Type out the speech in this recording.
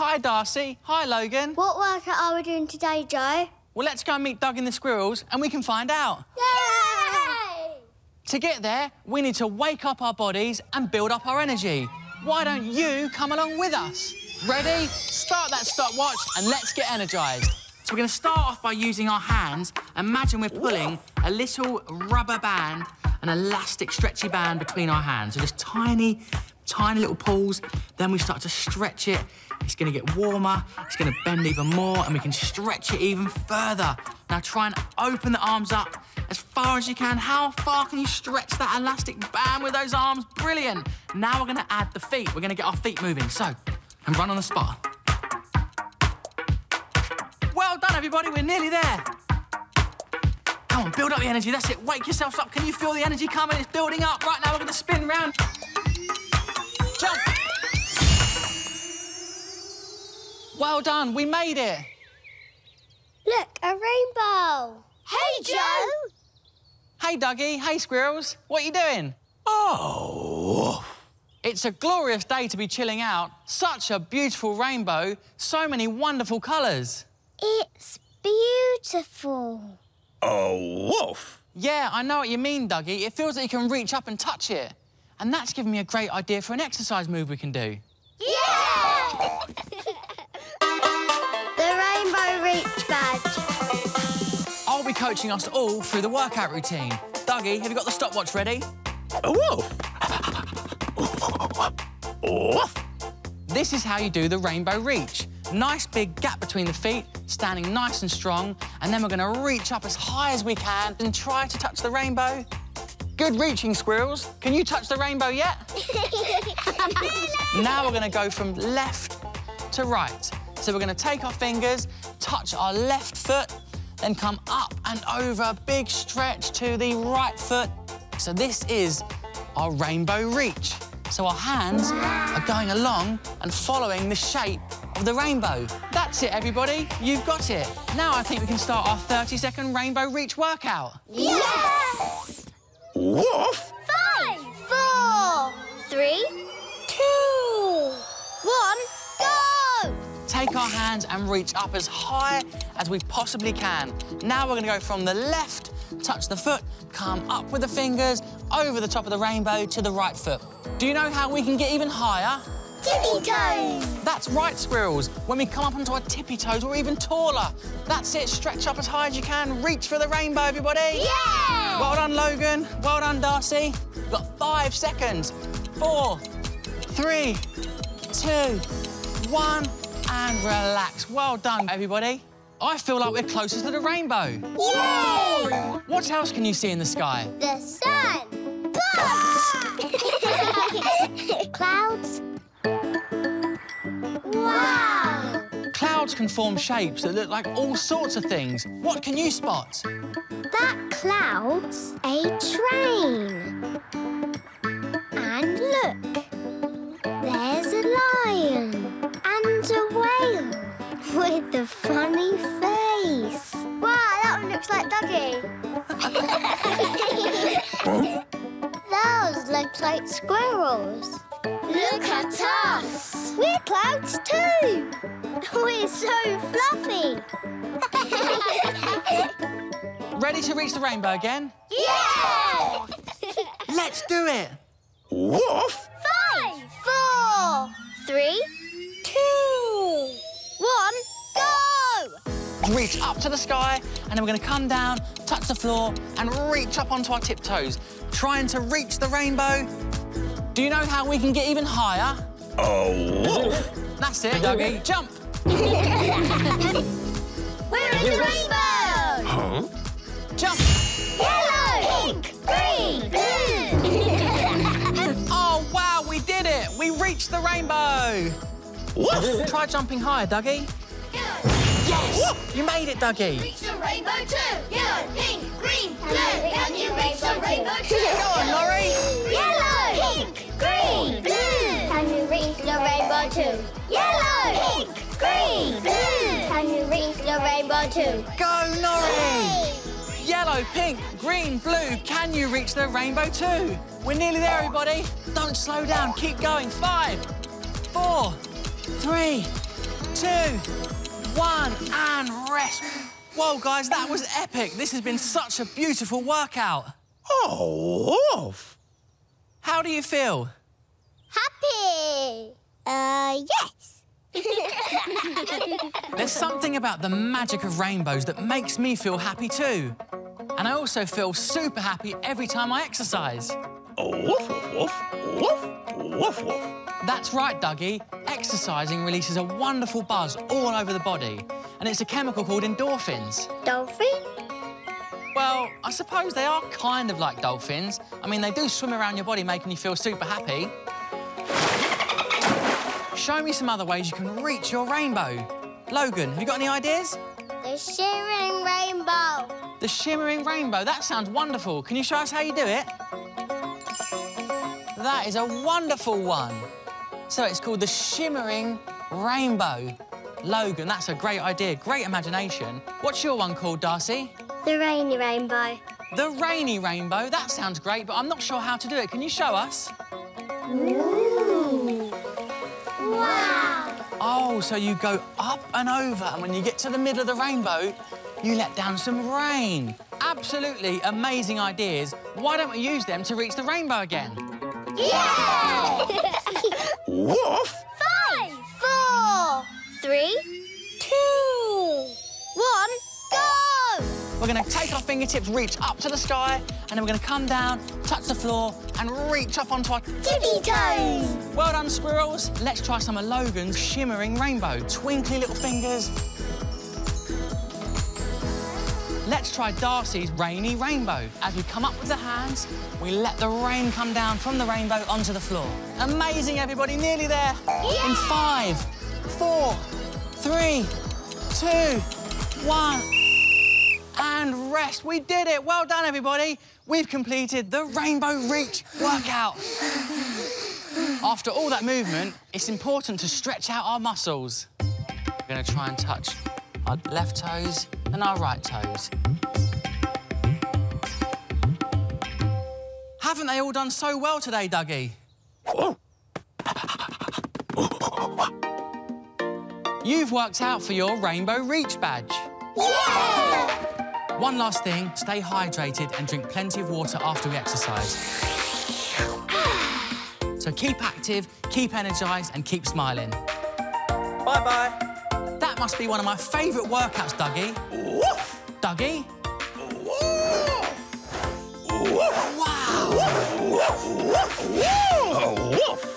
Darcy. Hi, Logan. What workout are we doing today, Joe? Well, let's go and meet Doug and the squirrels and we can find out. Yay! To get there, we need to wake up our bodies and build up our energy. Why don't you come along with us? Ready? Start that stopwatch and let's get energised. So we're going to start off by using our hands. Imagine we're pulling a little rubber band, an elastic stretchy band between our hands. So just tiny, tiny little pulls. Then we start to stretch it. It's to get warmer. It's to bend even more and we can stretch it even further. Now try and open the arms up as far as you can. How far can you stretch that elastic band with those arms? Brilliant. Now we're to add the feet. We're to get our feet moving. So, and run on the spot. Well done, everybody. We're nearly there. Come on, build up the energy. That's it. Wake yourselves up. Can you feel the energy coming? It's building up. Right now, we're going to spin round. Jump. Well done. We made it. Look, a rainbow. Hey, Joe! Hey, Duggee. Hey, squirrels. What are you doing? Oh. It's a glorious day to be chilling out. Such a beautiful rainbow. So many wonderful colours. It's beautiful. Oh, wolf. Yeah, I know what you mean, Duggee. It feels like you can reach up and touch it. And that's given me a great idea for an exercise move we can do. Yeah! the Rainbow Reach Badge. I'll be coaching us all through the workout routine. Duggee, have you got the stopwatch ready? Oh, wolf. wolf. This is how you do the rainbow reach. Nice big gap between the feet, standing nice and strong, and then we're going to reach up as high as we can and try to touch the rainbow. Good reaching, squirrels. Can you touch the rainbow yet? now we're going to go from left to right. So we're going to take our fingers, touch our left foot, then come up and over big stretch to the right foot. So this is our rainbow reach. So our hands are going along and following the shape of the rainbow. That's it, everybody. You've got it. Now I think we can start our 30-second rainbow reach workout. Yes! Wolf. Five, four, three, two, one, go! Take our hands and reach up as high as we possibly can. Now we're going to go from the left, touch the foot, come up with the fingers, over the top of the rainbow to the right foot. Do you know how we can get even higher? Tippy toes! That's right, squirrels. When we come up onto our tippy toes, we're even taller. That's it. Stretch up as high as you can. Reach for the rainbow, everybody. Yeah! Well done, Logan. Well done, Darcy. You've got five seconds. Four, three, two, one, and relax. Well done, everybody. I feel like we're closer to the rainbow. Yay! What else can you see in the sky? The sun! Clouds? Clouds can form shapes that look like all sorts of things. What can you spot? That cloud's a train. And look, there's a lion and a whale with a funny face. Wow, that one looks like Duggee. Those look like squirrels. Look at us. We're clouds too. We're so fluffy. Ready to reach the rainbow again? Yeah! Let's do it. Woof! Five, four, three, two, one, go! Reach up to the sky, and then we're going to come down, touch the floor, and reach up onto our tiptoes, trying to reach the rainbow. Do you know how we can get even higher? Oh, wolf. That's it, Duggee. Jump. We're in the rainbow! Huh? Jump. Yellow, pink, green, blue. Oh, wow, we did it. We reached the rainbow. Wolf. Try jumping higher, Duggee. Yes! You made it, Duggee. Reach the rainbow too. The too? Go, Laurie. Yellow, pink, green, blue. Can you reach the rainbow too? We're nearly there, everybody. Don't slow down. Keep going. Five, four, three, two, one, and rest. Whoa, guys, that was epic. This has been such a beautiful workout. Oh, woof. How do you feel? Happy. Uh, yes. There's something about the magic of rainbows that makes me feel happy too. And I also feel super happy every time I exercise. Oh, woof, woof, woof, woof, woof, woof. That's right, Duggee. Exercising releases a wonderful buzz all over the body, and it's a chemical called endorphins. Dolphin? Well, I suppose they are kind of like dolphins. I mean, they do swim around your body, making you feel super happy. Show me some other ways you can reach your rainbow. Logan, have you got any ideas? The shimmering rainbow. The shimmering rainbow, that sounds wonderful. Can you show us how you do it? That is a wonderful one. So it's called the shimmering rainbow. Logan, that's a great idea, great imagination. What's your one called, Darcy? The rainy rainbow. The rainy rainbow, that sounds great, but I'm not sure how to do it. Can you show us? Ooh. Wow. Oh, so you go up and over, and when you get to the middle of the rainbow, you let down some rain. Absolutely amazing ideas. Why don't we use them to reach the rainbow again? Yeah! Woof. Five, four, three, two, one, We're gonna take our fingertips, reach up to the sky, and then we're gonna come down, touch the floor, and reach up onto our... Tippy toes! Well done, squirrels. Let's try some of Logan's shimmering rainbow. Twinkly little fingers. Let's try Darcy's rainy rainbow. As we come up with the hands, we let the rain come down from the rainbow onto the floor. Amazing, everybody, nearly there. In five, four, three, two, one, and rest. We did it. Well done, everybody. We've completed the Rainbow Reach workout. After all that movement, it's important to stretch out our muscles. We're going to try and touch our left toes and our right toes. Haven't they all done so well today, Duggee? You've worked out for your Rainbow Reach badge. Yeah! One last thing, stay hydrated and drink plenty of water after we exercise. So keep active, keep energised and keep smiling. Bye-bye. That must be one of my favourite workouts, Duggee. woof. Duggee? Woof. Woof. Wow! Woof, woof, woof. Oh, woof.